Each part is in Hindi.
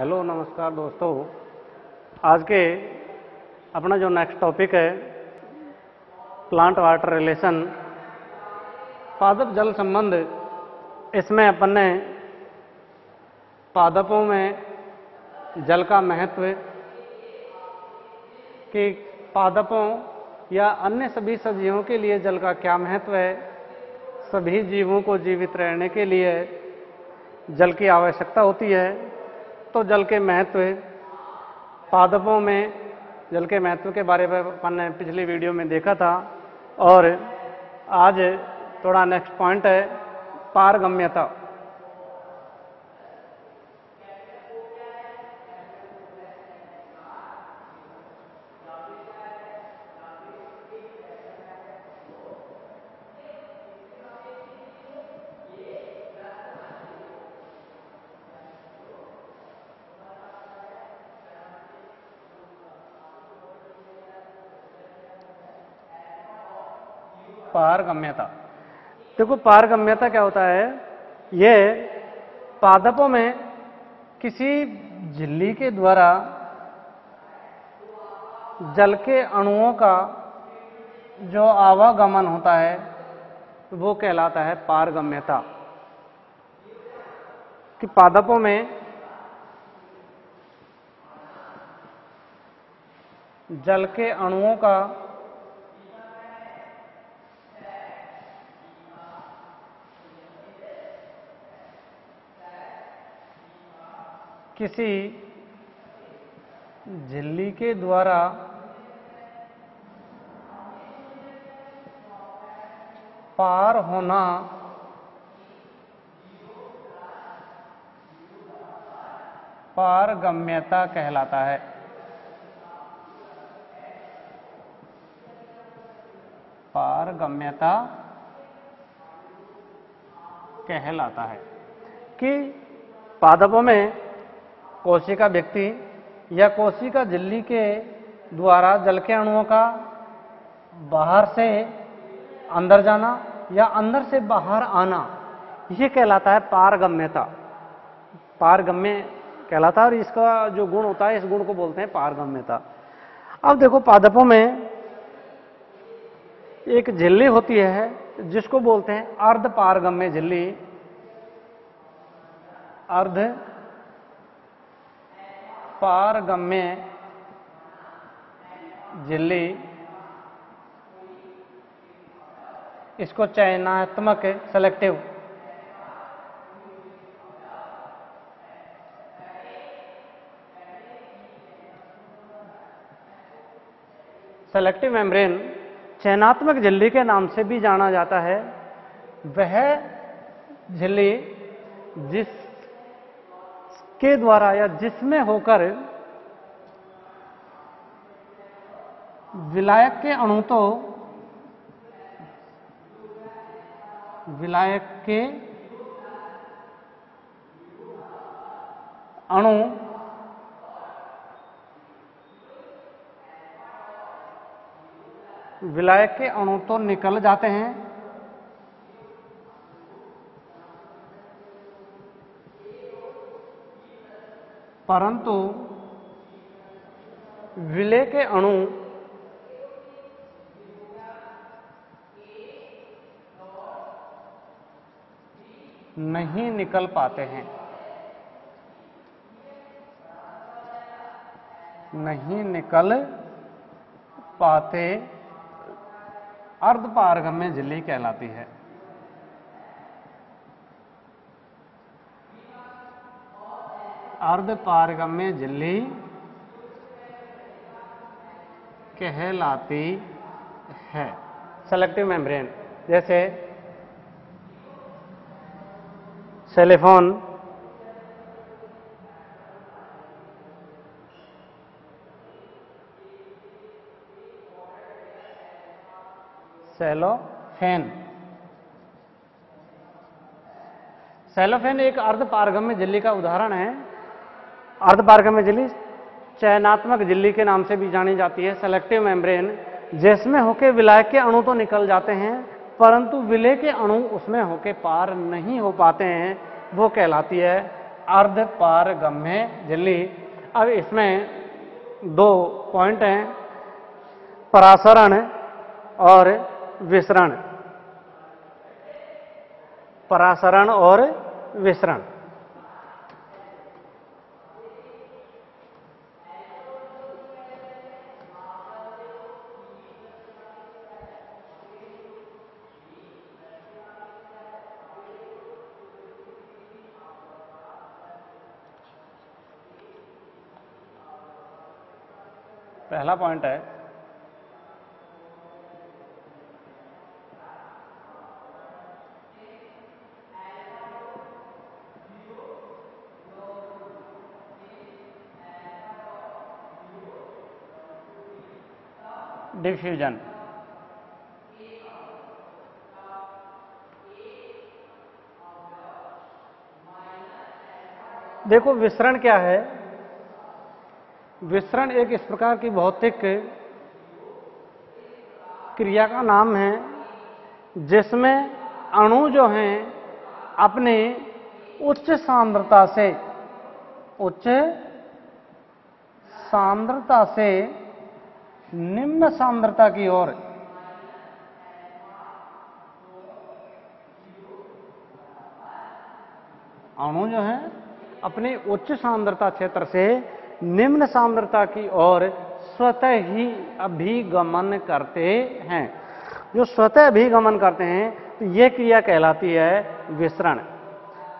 हेलो, नमस्कार दोस्तों। आज के अपना जो नेक्स्ट टॉपिक है प्लांट वाटर रिलेशन पादप जल संबंध, इसमें अपन ने पादपों में जल का महत्व, कि पादपों या अन्य सभी सजीवों के लिए जल का क्या महत्व है, सभी जीवों को जीवित रहने के लिए जल की आवश्यकता होती है। तो जल के महत्व पादपों में जल के महत्व के बारे में अपन ने पिछली वीडियो में देखा था। और आज थोड़ा नेक्स्ट पॉइंट है, पारगम्यता। पारगम्यता। देखो, पारगम्यता क्या होता है? ये पादपों में किसी झिल्ली के द्वारा जल के अणुओं का जो आवागमन होता है, वो कहलाता है पारगम्यता। कि पादपों में जल के अणुओं का किसी झिल्ली के द्वारा पार होना पारगम्यता कहलाता है। पारगम्यता कहलाता है कि पादपों में कोशिका व्यक्ति या कोशिका झिल्ली के द्वारा जल के अणुओं का बाहर से अंदर जाना या अंदर से बाहर आना, ये कहलाता है पारगम्यता। पारगम्य कहलाता है और इसका जो गुण होता है, इस गुण को बोलते हैं पारगम्यता। अब देखो, पादपों में एक झिल्ली होती है, जिसको बोलते हैं अर्ध पारगम्य झिल्ली। अर्ध पारगम्य झिल्ली। इसको चयनात्मक सेलेक्टिव सेलेक्टिव मेम्ब्रेन चयनात्मक झिल्ली के नाम से भी जाना जाता है। वह झिल्ली जिस के द्वारा या जिसमें होकर विलायक के अणु तो विलायक के अणु विलायक के अणु तो निकल जाते हैं। परंतु विलय के अणु नहीं निकल पाते हैं। नहीं निकल पाते। अर्धपारगम्य झिल्ली कहलाती है। अर्धपारगम्य झिल्ली, कहलाती है। सेलेक्टिव मेम्ब्रेन जैसे सेलेफोन सेलोफेन सेलोफेन एक अर्धपारगम्य झिल्ली का उदाहरण है। अर्धपारगम्य झिल्ली चयनात्मक झिल्ली के नाम से भी जानी जाती है सेलेक्टिव मेम्ब्रेन जिसमें होके विलायक के अणु तो निकल जाते हैं, परंतु विलय के अणु उसमें होके पार नहीं हो पाते हैं, वो कहलाती है अर्ध पारगम्य झिल्ली अब इसमें दो पॉइंट हैं, परासरण और विसरण। परासरण और विसरण। पहला पॉइंट है। डिफ्यूजन देखो विसरण क्या है? विसरण एक इस प्रकार की भौतिक क्रिया का नाम है, जिसमें अणु जो हैं अपने उच्च सांद्रता से, उच्च सांद्रता से निम्न सांद्रता की ओर अणु जो है अपने उच्च सांद्रता क्षेत्र से निम्न सांद्रता की ओर स्वतः ही अभिगमन करते हैं। जो स्वतः अभिगमन करते हैं तो यह क्रिया कहलाती है विसरण।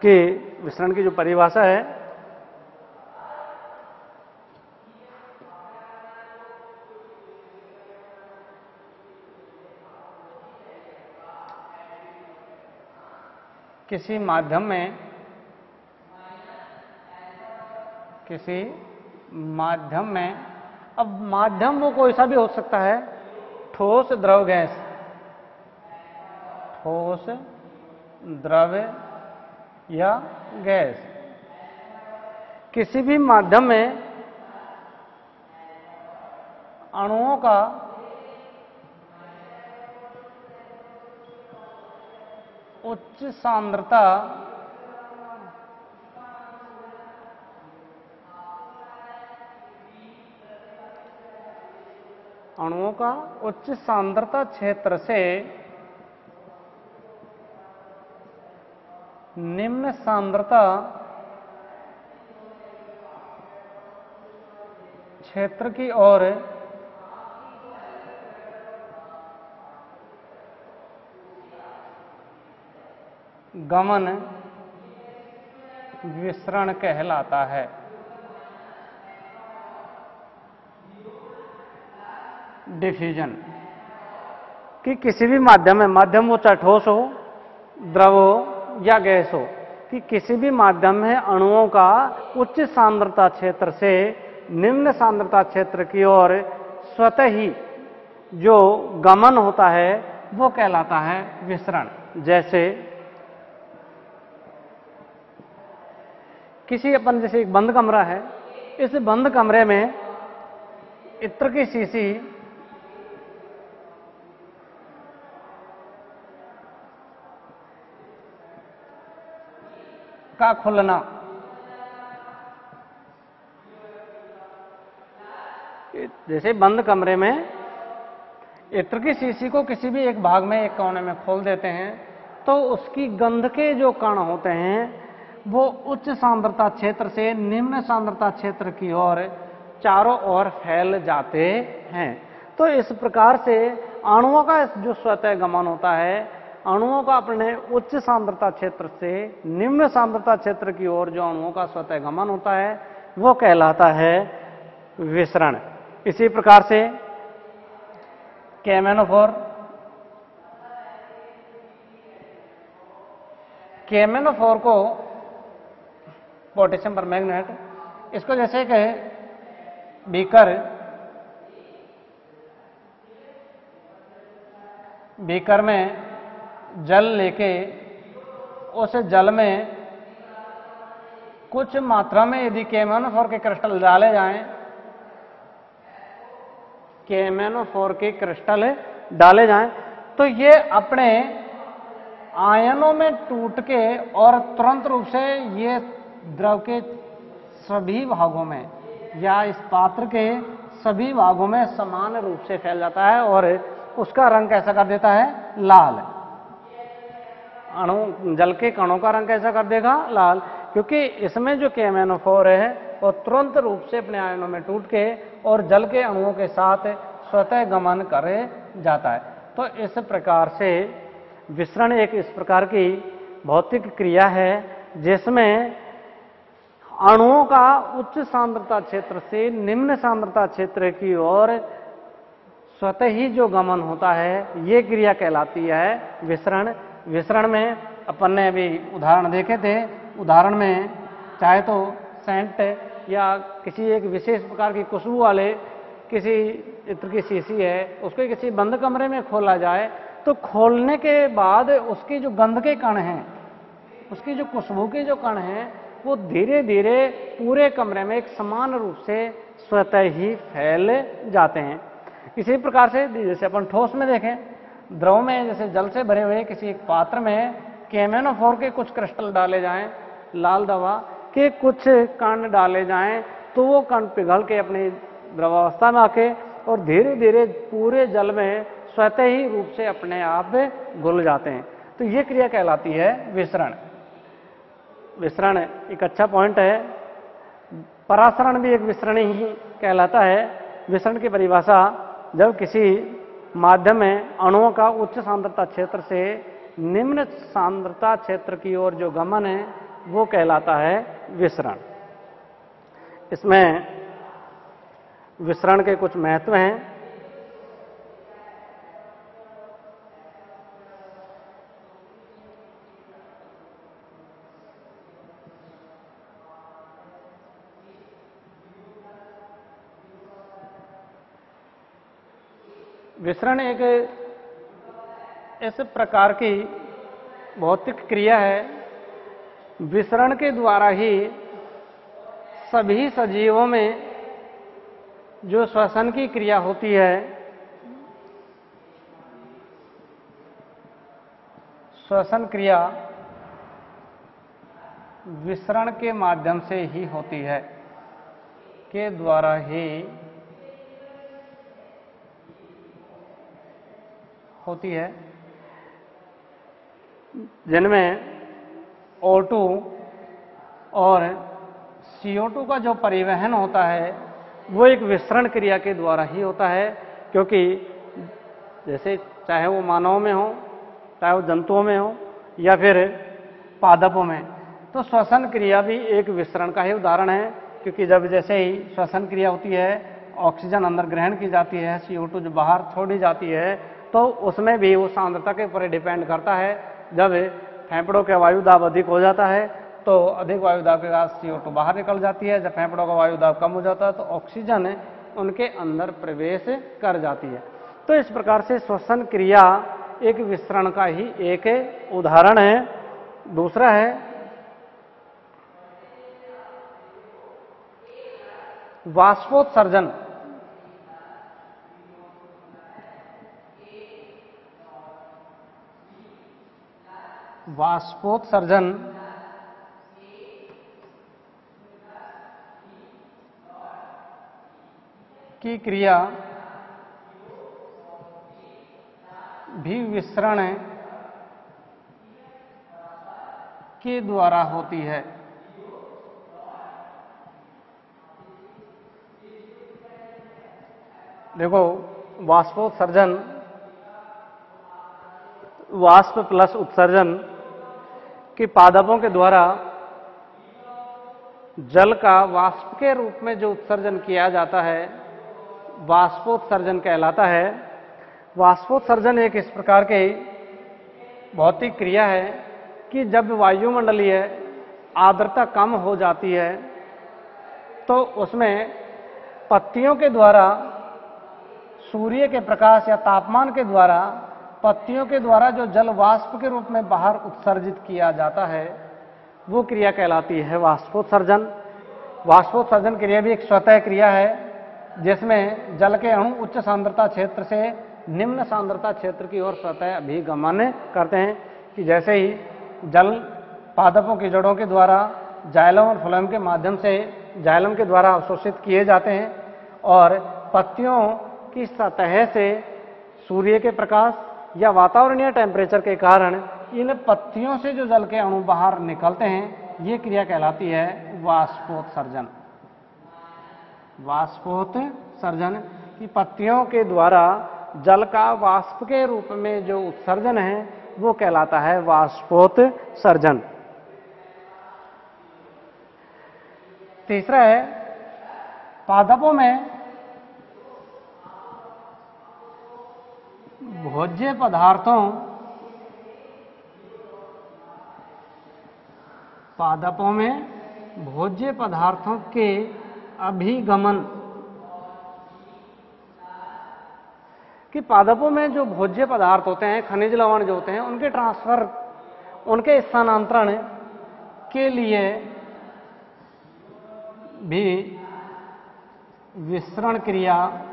कि विसरण की जो परिभाषा है, किसी माध्यम में, किसी माध्यम में, अब माध्यम वो कोई सा भी हो सकता है, ठोस द्रव गैस। ठोस द्रव या गैस। किसी भी माध्यम में अणुओं का उच्च सांद्रता अणुओं का उच्च सांद्रता क्षेत्र से निम्न सांद्रता क्षेत्र की ओर गमन विसरण कहलाता है। डिफ्यूजन कि किसी भी माध्यम में माध्यम वो चाहे ठोस हो, द्रव हो या गैस हो, कि किसी भी माध्यम में अणुओं का उच्च सांद्रता क्षेत्र से निम्न सांद्रता क्षेत्र की ओर स्वतः ही जो गमन होता है, वो कहलाता है विसरण। जैसे किसी अपन जैसे एक बंद कमरा है, इस बंद कमरे में इत्र की शीशी का खुलना। जैसे बंद कमरे में इत्र की शीशी को किसी भी एक भाग में, एक कोने में खोल देते हैं तो उसकी गंध के जो कण होते हैं, वो उच्च सांद्रता क्षेत्र से निम्न सांद्रता क्षेत्र की ओर चारों ओर फैल जाते हैं। तो इस प्रकार से अणुओं का जो स्वतः गमन होता है अणुओं का अपने उच्च सांद्रता क्षेत्र से निम्न सांद्रता क्षेत्र की ओर जो अणुओं का स्वतः गमन होता है, वो कहलाता है विसरण। इसी प्रकार से कैमेनोफोर कैमेनोफोर को पोटेशियम पर मैग्नेट, इसको जैसे कि बीकर बीकर में जल लेके उस जल में कुछ मात्रा में यदि केमेनोफोर के क्रिस्टल डाले जाएँ, केमेनोफोर के क्रिस्टल डाले जाएँ तो ये अपने आयनों में टूट के और तुरंत रूप से ये द्रव के सभी भागों में या इस पात्र के सभी भागों में समान रूप से फैल जाता है और उसका रंग कैसा कर देता है? लाल। अणु, जल के कणों का रंग कैसा कर देगा? लाल। क्योंकि इसमें जो केमेनोफोर है, वो तुरंत रूप से अपने आयनों में टूट के और जल के अणुओं के साथ स्वतः गमन कर जाता है। तो इस प्रकार से विसरण एक इस प्रकार की भौतिक क्रिया है, जिसमें अणुओं का उच्च सांद्रता क्षेत्र से निम्न सांद्रता क्षेत्र की ओर स्वतः ही जो गमन होता है, ये क्रिया कहलाती है विसरण। विसरण में अपन ने अभी उदाहरण देखे थे। उदाहरण में चाहे तो सेंट या किसी एक विशेष प्रकार की खुशबू वाले किसी इत्र की शीशी है, उसको किसी बंद कमरे में खोला जाए तो खोलने के बाद उसकी जो गंध के कण हैं, उसकी जो खुशबू के जो कण हैं, वो धीरे धीरे पूरे कमरे में एक समान रूप से स्वतः ही फैल जाते हैं। इसी प्रकार से जैसे अपन ठोस में देखें द्रव में, जैसे जल से भरे हुए किसी एक पात्र में केमेनोफोर के कुछ क्रिस्टल डाले जाएँ, लाल दवा के कुछ कण डाले जाएँ तो वो कण पिघल के अपनी द्रवावस्था में आके और धीरे धीरे पूरे जल में स्वतः ही रूप से अपने आप घुल जाते हैं। तो ये क्रिया कहलाती है विसरण। विसरण एक अच्छा पॉइंट है। परासरण भी एक विसरण ही कहलाता है। विसरण की परिभाषा जब किसी माध्यम है, अणुओं का उच्च सांद्रता क्षेत्र से निम्न सांद्रता क्षेत्र की ओर जो गमन है, वो कहलाता है विसरण। इसमें विसरण के कुछ महत्व हैं। विसरण एक इस प्रकार की भौतिक क्रिया है। विसरण के द्वारा ही सभी सजीवों में जो श्वसन की क्रिया होती है, श्वसन क्रिया विसरण के माध्यम से ही होती है, के द्वारा ही होती है। जिनमें O2 और CO2 का जो परिवहन होता है, वो एक विसरण क्रिया के द्वारा ही होता है, क्योंकि जैसे चाहे वो मानव में हो, चाहे वो जंतुओं में हो, या फिर पादपों में तो श्वसन क्रिया भी एक विसरण का ही उदाहरण है, क्योंकि जब जैसे ही श्वसन क्रिया होती है, ऑक्सीजन अंदर ग्रहण की जाती है सीओ जो बाहर छोड़ी जाती है तो उसमें भी वो सांद्रता के ऊपर डिपेंड करता है। जब फेफड़ों के वायु दाब अधिक हो जाता है तो अधिक वायु दाब के बाद सी तो बाहर निकल जाती है। जब फेफड़ों का वायु दाब कम हो जाता है तो ऑक्सीजन उनके अंदर प्रवेश कर जाती है। तो इस प्रकार से श्वसन क्रिया एक विस्तरण का ही एक उदाहरण है। दूसरा है, वाष्पोत्सर्जन। वाष्पोत्सर्जन। की क्रिया। भी विसरण के द्वारा होती है। देखो वाष्पोत्सर्जन वाष्प प्लस उत्सर्जन कि पादपों के द्वारा जल का वाष्प के रूप में जो उत्सर्जन किया जाता है, वाष्पोत्सर्जन कहलाता है। वाष्पोत्सर्जन एक इस प्रकार के भौतिक क्रिया है कि जब वायुमंडलीय आर्द्रता कम हो जाती है तो उसमें पत्तियों के द्वारा, सूर्य के प्रकाश या तापमान के द्वारा पत्तियों के द्वारा जो जल वाष्प के रूप में बाहर उत्सर्जित किया जाता है, वो क्रिया कहलाती है वाष्पोत्सर्जन। वाष्पोत्सर्जन क्रिया भी एक स्वतः क्रिया है, जिसमें जल के अणु उच्च सांद्रता क्षेत्र से निम्न सांद्रता क्षेत्र की ओर स्वतः अभिगमन करते हैं कि जैसे ही जल पादपों की जड़ों के द्वारा जाइलम और फ्लोएम के माध्यम से जाइलम के द्वारा अवशोषित किए जाते हैं और पत्तियों की सतह से सूर्य के प्रकाश या वातावरणीय टेम्परेचर के कारण इन पत्तियों से जो जल के अणु बाहर निकलते हैं, ये क्रिया कहलाती है वाष्पोत्सर्जन वाष्पोत्सर्जन की पत्तियों के द्वारा जल का वाष्प के रूप में जो उत्सर्जन है, वो कहलाता है वाष्पोत्सर्जन तीसरा है, पादपों में भोज्य पदार्थों, पादपों में भोज्य पदार्थों के अभिगमन। कि पादपों में जो भोज्य पदार्थ होते हैं, खनिज लवण जो होते हैं, उनके ट्रांसफ़र उनके स्थानांतरण के लिए भी विसरण क्रिया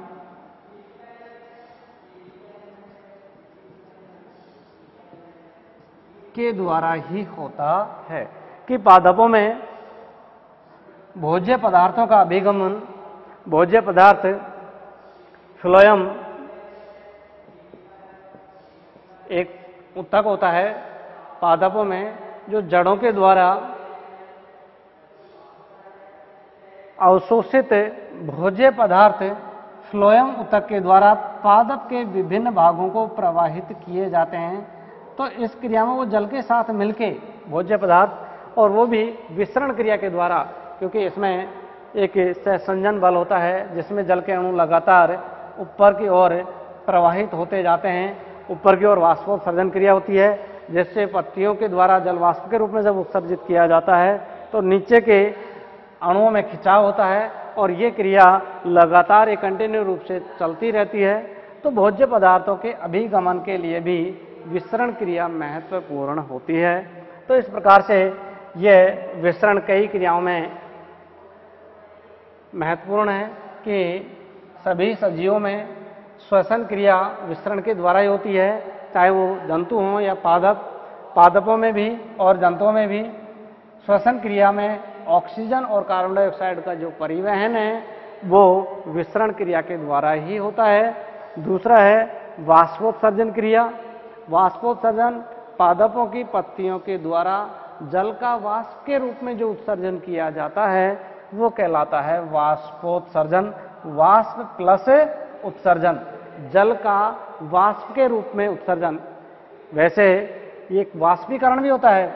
के द्वारा ही होता है कि पादपों में भोज्य पदार्थों का अभिगमन, भोज्य पदार्थ, फ्लोयम एक उत्तक होता है, पादपों में जो जड़ों के द्वारा अवशोषित भोज्य पदार्थ, फ्लोयम उत्तक के द्वारा पादप के विभिन्न भागों को प्रवाहित किए जाते हैं। तो इस क्रिया में वो जल के साथ मिलके भोज्य पदार्थ और वो भी विसरण क्रिया के द्वारा, क्योंकि इसमें एक संजन बल होता है, जिसमें जल के अणु लगातार ऊपर की ओर प्रवाहित होते जाते हैं। ऊपर की ओर वाष्पोत्सर्जन क्रिया होती है, जिससे पत्तियों के द्वारा जल वाष्प के रूप में जब उत्सर्जित किया जाता है तो नीचे के अणुओं में खिंचाव होता है और ये क्रिया लगातार एक कंटिन्यू रूप से चलती रहती है। तो भोज्य पदार्थों के अभिगमन के लिए भी विसरण क्रिया महत्वपूर्ण होती है। तो इस प्रकार से यह विसरण कई क्रियाओं में महत्वपूर्ण है कि सभी सजीवों में श्वसन क्रिया विसरण के द्वारा ही होती है, चाहे वो जंतु हों या पादप, पादपों में भी और जंतुओं में भी। श्वसन क्रिया में ऑक्सीजन और कार्बन डाइऑक्साइड का जो परिवहन है, वो विसरण क्रिया के द्वारा ही होता है। दूसरा है, वाष्पोत्सर्जन क्रिया। वाष्पोत्सर्जन पादपों की पत्तियों के द्वारा जल का वाष्प के रूप में जो उत्सर्जन किया जाता है, वो कहलाता है वाष्पोत्सर्जन। वाष्प प्लस उत्सर्जन, जल का वाष्प के रूप में उत्सर्जन। वैसे एक वाष्पीकरण भी होता है।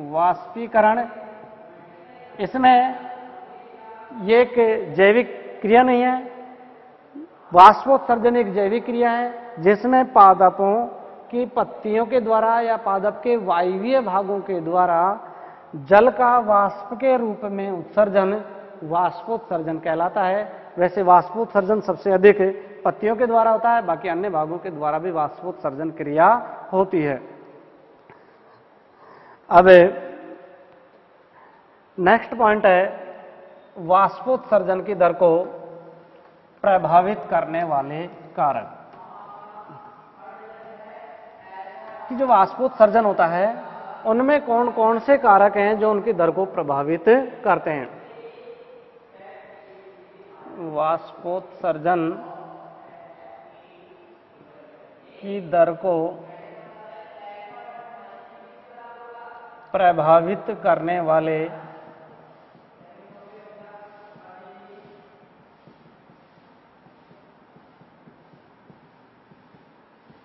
वाष्पीकरण, इसमें ये एक जैविक क्रिया नहीं है। वाष्पोत्सर्जन एक जैविक क्रिया है, जिसमें पादपों की पत्तियों के द्वारा या पादप के वायवीय भागों के द्वारा जल का वाष्प के रूप में उत्सर्जन, वाष्पोत्सर्जन कहलाता है। वैसे वाष्पोत्सर्जन सबसे अधिक पत्तियों के द्वारा होता है, बाकी अन्य भागों के द्वारा भी वाष्पोत्सर्जन क्रिया होती है। अब नेक्स्ट पॉइंट है, वाष्पोत्सर्जन की दर को प्रभावित करने वाले कारक कि जो वाष्पोत्सर्जन होता है, उनमें कौन कौन से कारक हैं जो उनकी दर को प्रभावित करते हैं? वाष्पोत्सर्जन की दर को प्रभावित करने वाले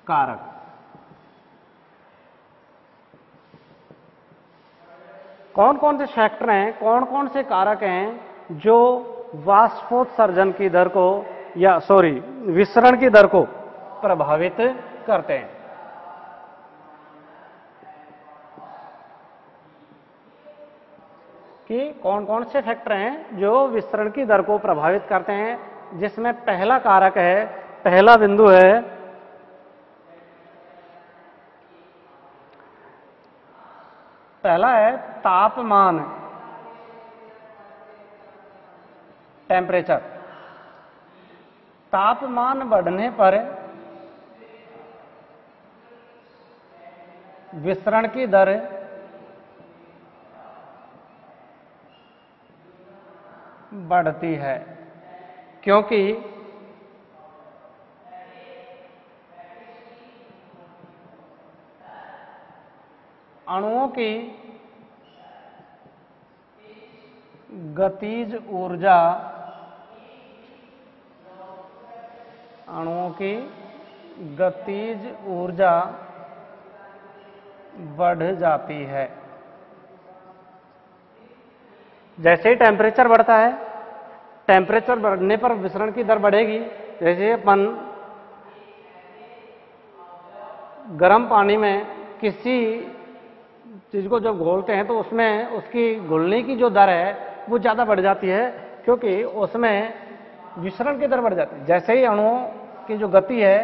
कारक। कौन कौन से फैक्टर हैं कौन कौन से कारक हैं जो वाष्पोत्सर्जन की दर को या सॉरी विसरण की दर को प्रभावित करते हैं। कि कौन कौन से फैक्टर हैं जो विस्तरण की दर को प्रभावित करते हैं, जिसमें पहला कारक है, पहला बिंदु है पहला है तापमान। टेम्परेचर तापमान बढ़ने पर विसरण की दर बढ़ती है क्योंकि अणुओं की गतिज ऊर्जा अणुओं की गतिज ऊर्जा बढ़ जाती है। जैसे ही टेम्परेचर बढ़ता है टेम्परेचर बढ़ने पर विसरण की दर बढ़ेगी। जैसे अपन गर्म पानी में किसी चीज़ को जब घोलते हैं तो उसमें उसकी घुलने की जो दर है, वो ज़्यादा बढ़ जाती है, क्योंकि उसमें विसरण की दर बढ़ जाती है। जैसे ही अणुओं की जो गति है,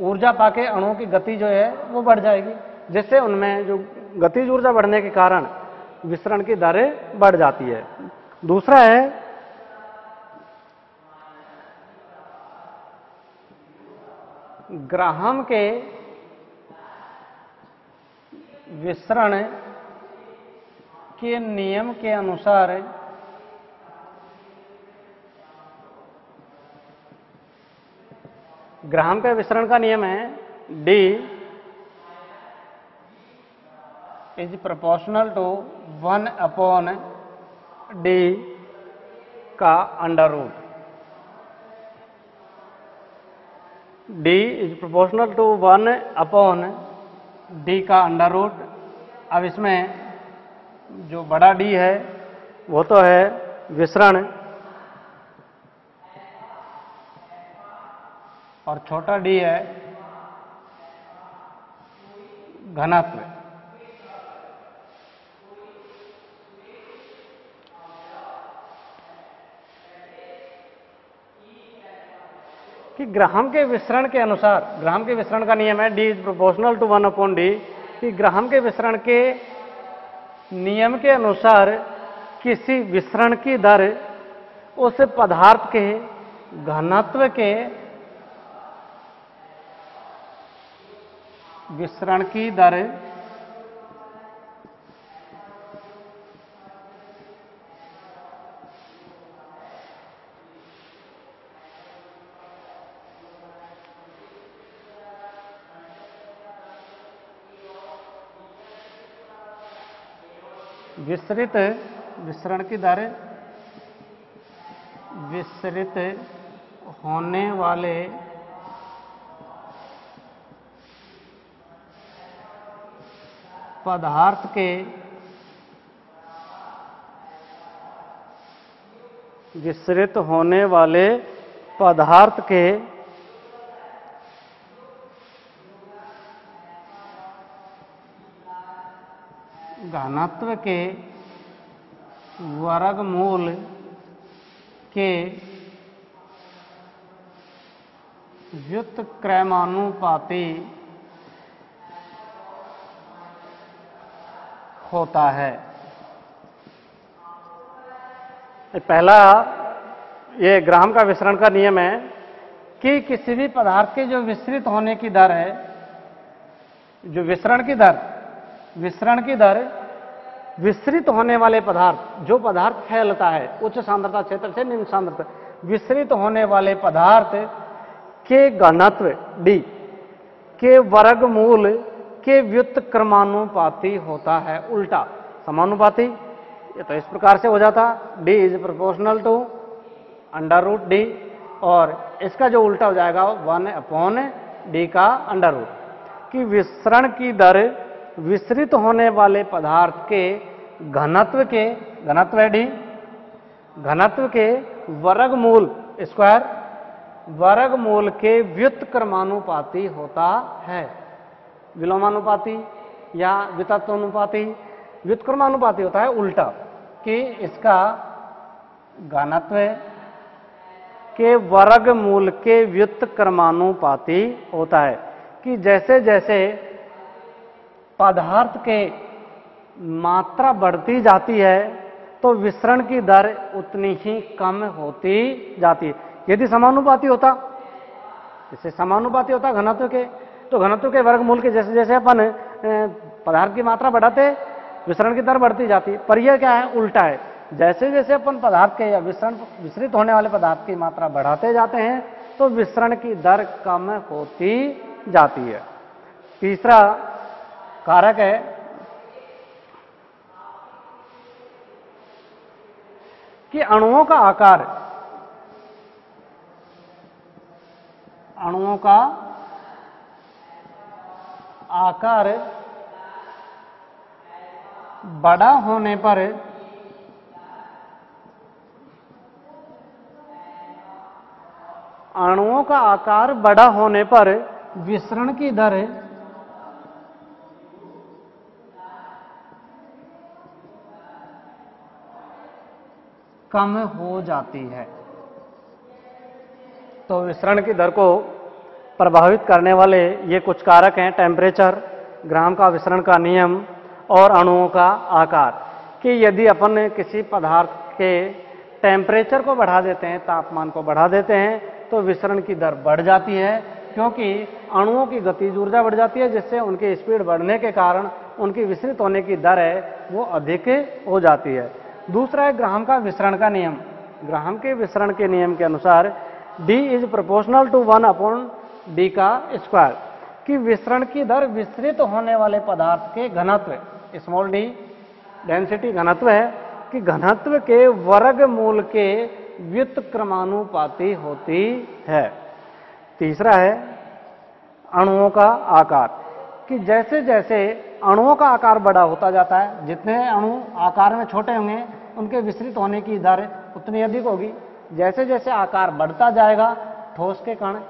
ऊर्जा पाके अणुओं की गति जो है, वो बढ़ जाएगी, जिससे उनमें जो गतिज ऊर्जा बढ़ने के कारण विसरण की दरें बढ़ जाती है। दूसरा है, ग्राहम के विसरण के नियम के अनुसार ग्राम का विसरण का नियम है D is proportional to one upon D का under root D is proportional to one upon D का अंडर रूट अब इसमें जो बड़ा डी है, वो तो है विसरण। और छोटा डी है घनत्व। कि ग्राहम के विसरण के अनुसार ग्राहम के विसरण का नियम है D is proportional to one upon D कि ग्राहम के विसरण के नियम के अनुसार किसी विसरण की दर उस पदार्थ के घनत्व के विसरण की दर विस्तृत विसरण की दर विस्तृत होने वाले पदार्थ के विस्तृत होने वाले पदार्थ के घनत्व के वर्गमूल के व्युत्क्रमानुपाती होता है। पहला ये ग्राम का विसरण का नियम है कि किसी भी पदार्थ के जो विस्तृत होने की दर है, जो विसरण की दर, विसरण की दर विस्तृत होने वाले पदार्थ, जो पदार्थ फैलता है, उच्च सांद्रता क्षेत्र से निम्न सांद्रता, विस्तृत होने वाले पदार्थ के घनत्व डी के वर्गमूल के व्युत क्रमानुपाती होता है। उल्टा, समानुपाती, ये तो इस प्रकार से हो जाता। D is proportional to under root D और इसका जो उल्टा हो जाएगा वन अपॉन डी का अंडर रूट कि विसरण की दर विस्तृत होने वाले पदार्थ के घनत्व के, घनत्व डी, घनत्व के वर्गमूल स्क्वायर, वर्गमूल के व्युत्क्रमानुपाती होता है। विलोमानुपाती या वितत्वानुपाती व्युत्क्रमानुपाती होता है उल्टा, कि इसका घनत्व के वर्गमूल के व्युत्क्रमानुपाती होता है, कि जैसे जैसे पदार्थ के मात्रा बढ़ती जाती है तो विसरण की दर उतनी ही कम होती जाती है। यदि समानुपाती होता, जैसे समानुपाती होता घनत्व के तो घनत्व के वर्गमूल के जैसे जैसे अपन पदार्थ की मात्रा बढ़ाते, विसरण की दर बढ़ती जाती पर यह क्या है? उल्टा है। जैसे जैसे अपन पदार्थ के या विसरण, विसरित होने वाले पदार्थ की मात्रा बढ़ाते जाते हैं तो विसरण की दर कम होती जाती है। तीसरा कारक है। कि अणुओं का आकार। अणुओं का आकार बड़ा होने पर अणुओं का आकार बड़ा होने पर विसरण की दर कम हो जाती है। तो विसरण की दर को प्रभावित करने वाले ये कुछ कारक हैं टेम्परेचर ग्राम का विसरण का नियम और अणुओं का आकार। कि यदि अपन किसी पदार्थ के टेम्परेचर को बढ़ा देते हैं, तापमान को बढ़ा देते हैं तो विसरण की दर बढ़ जाती है, क्योंकि अणुओं की गतिज ऊर्जा बढ़ जाती है, जिससे उनकी स्पीड बढ़ने के कारण उनकी विसरित होने की दर है, वो अधिक हो जाती है। दूसरा है ग्राहम का विसरण का नियम। ग्राहम के विसरण के नियम के अनुसार D is proportional to one upon D का स्क्वायर कि विसरण की दर विसरित होने वाले पदार्थ के घनत्व स्मॉल डी डेंसिटी घनत्व है, कि घनत्व के वर्ग मूल के व्युत्क्रमानुपाती होती है। तीसरा है अणुओं का आकार। कि जैसे जैसे अणुओं का आकार बड़ा होता जाता है। जितने अणु आकार में छोटे होंगे, उनके विस्तृत होने की दर उतनी अधिक होगी। जैसे जैसे आकार बढ़ता जाएगा, ठोस के कण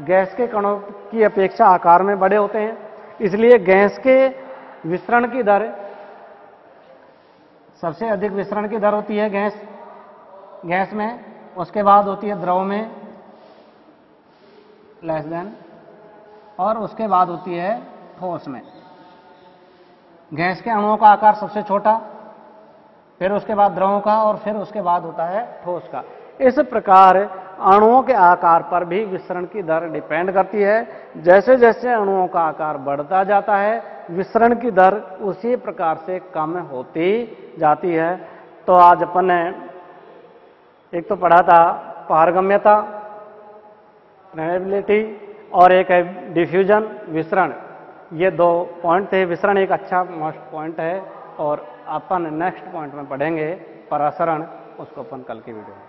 गैस के कणों की अपेक्षा आकार में बड़े होते हैं। इसलिए गैस के विस्तरण की दर, सबसे अधिक विस्तरण की दर होती है गैस। गैस में, उसके बाद होती है द्रव में लेस देन और उसके बाद होती है ठोस में। गैस के अणुओं का आकार सबसे छोटा, फिर उसके बाद द्रवों का और फिर उसके बाद होता है ठोस का। इस प्रकार अणुओं के आकार पर भी विसरण की दर डिपेंड करती है। जैसे जैसे अणुओं का आकार बढ़ता जाता है, विसरण की दर उसी प्रकार से कम होती जाती है। तो आज अपन ने, एक तो पढ़ा था पारगम्यता रेनेबिलिटी और एक है डिफ्यूजन विसरण। ये दो पॉइंट थे। विसरण एक अच्छा मोस्ट पॉइंट है और अपन नेक्स्ट पॉइंट में पढ़ेंगे। परासरण उसको अपन कल की वीडियो में।